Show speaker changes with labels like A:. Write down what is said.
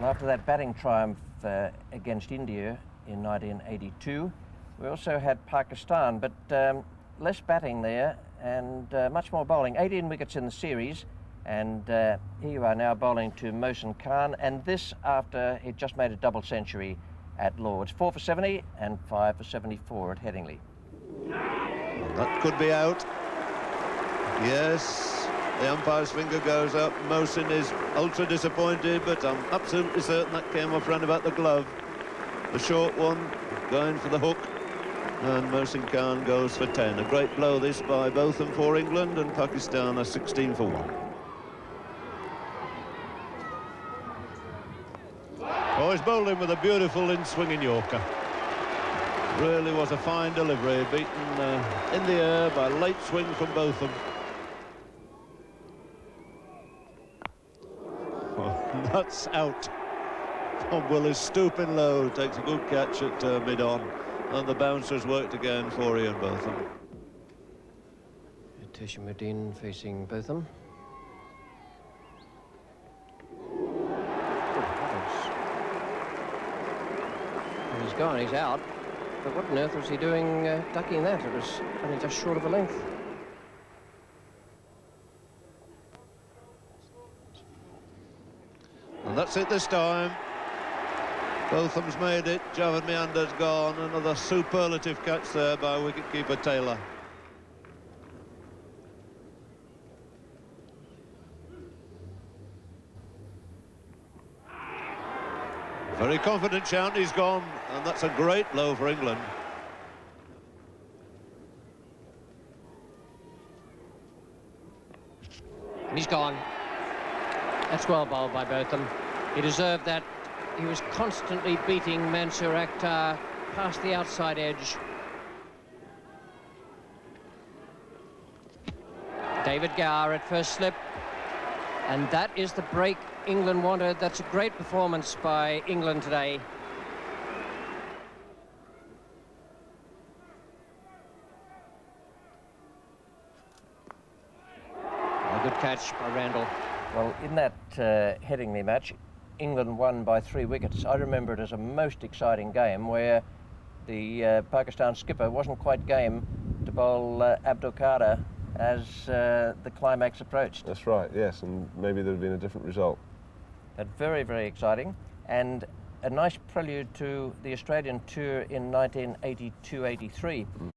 A: And after that batting triumph uh, against India in 1982, we also had Pakistan, but um, less batting there and uh, much more bowling. 18 wickets in the series, and uh, here you are now bowling to Mohsin Khan, and this after he just made a double century at Lords. Four for 70 and five for 74 at Headingley.
B: That could be out. Yes, the umpire's finger goes up. Mohsin is ultra disappointed, but I'm absolutely certain that came off round about the glove. The short one going for the hook. And Mohsin Khan goes for 10. A great blow this by both Botham for England and Pakistan are 16 for 1. Oh, he's bowled in with a beautiful in-swinging Yorker. Really was a fine delivery, beaten uh, in the air by late swing from Botham. Oh, that's out. Tom Willis stooping low, takes a good catch at uh, mid-on. And the bouncers worked again for Ian Botham.
A: Ehteshamuddin facing Botham. He's gone, he's out. But what on earth was he doing uh, ducking that? It was only just short of a length.
B: That's it this time. Botham's made it. Javed Miandad's gone. Another superlative catch there by wicketkeeper Taylor. Very confident chant, he's gone, and that's a great blow for England.
A: He's gone. That's well bowled by Botham. He deserved that he was constantly beating Mansoor Akhtar past the outside edge. David Gower at first slip. And that is the break England wanted. That's a great performance by England today. A good catch by Randall. Well, in that uh, Headingley match, England won by three wickets. I remember it as a most exciting game where the uh, Pakistan skipper wasn't quite game to bowl uh, Abdul Qadir as uh, the climax approached.
C: That's right, yes, and maybe there'd have been a different result.
A: But very, very exciting, and a nice prelude to the Australian tour in 1982-83. Mm.